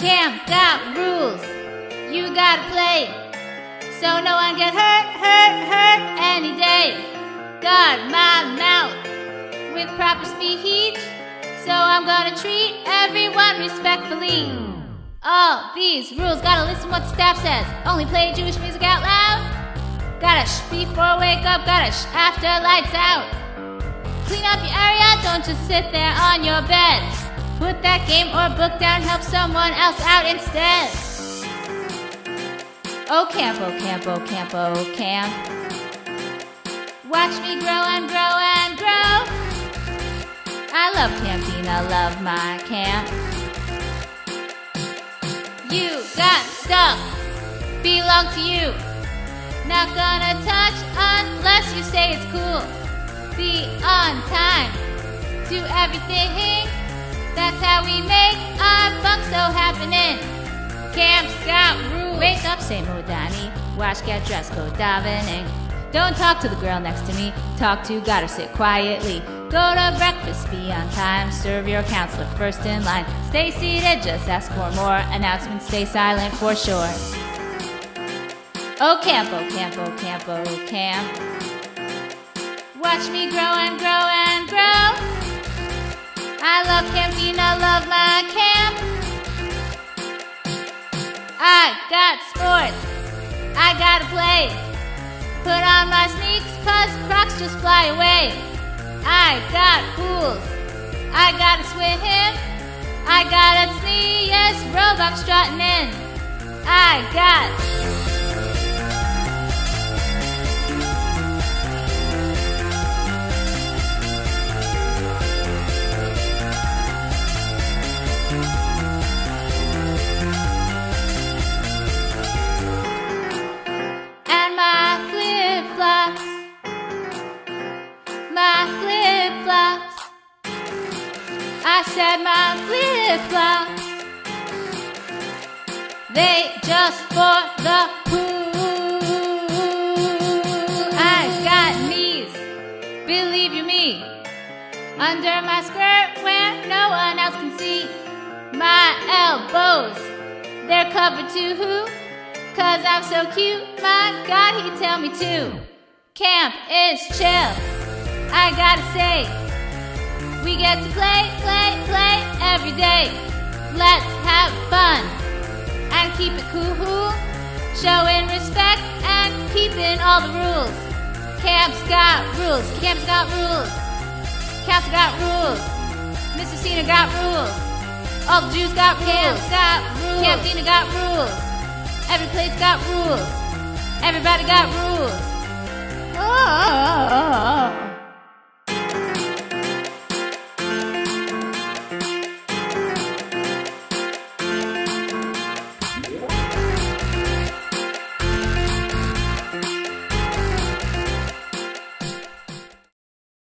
got rules. You gotta play. So no one get hurt, hurt, hurt any day. Guard my mouth with proper speech. So I'm gonna treat everyone respectfully. All these rules gotta listen what the staff says. Only play Jewish music out loud. Gotta sh before wake up, gotta sh after lights out. Clean up your area, don't just sit there on your bed. Put that game or book down, help someone else out instead. Oh camp, oh camp, oh camp, oh camp. Watch me grow and grow and grow. I love camping, I love my camp. You got stuff, belong to you. Not gonna touch unless you say it's cool. Be on time, do everything. That's how we make our bunk so happening. Camp Scout rules. Wake up, say Modeh Ani. Wash, get dressed, go davening. Don't talk to the girl next to me. Talk to, gotta sit quietly. Go to breakfast, be on time. Serve your counselor first in line. Stay seated, just ask for more. Announcements, stay silent for sure. Oh camp, oh camp, oh camp, oh camp. Watch me grow and grow and grow. I love camping, I love my camp. I got sports, I gotta play. Put on my sneaks, cause crocs just fly away. I got pools, I gotta swim. I got a sneeze, yes, robe I'm strutting in. I got I said my flip flops. They just for the pool. I got knees, believe you me, under my skirt where no one else can see. My elbows, they're covered too. Who? Cause I'm so cute, my God, he tell me to. Camp is chill, I gotta say. We get to play, play, play every day. Let's have fun and keep it cool. Showing respect and keeping all the rules. Camp's got rules. Camp's got rules. Cats got rules. Mr. Cena got rules. All the Jews got rules. Camp got rules. Camp Dina got rules. Every place got rules. Everybody got rules. oh.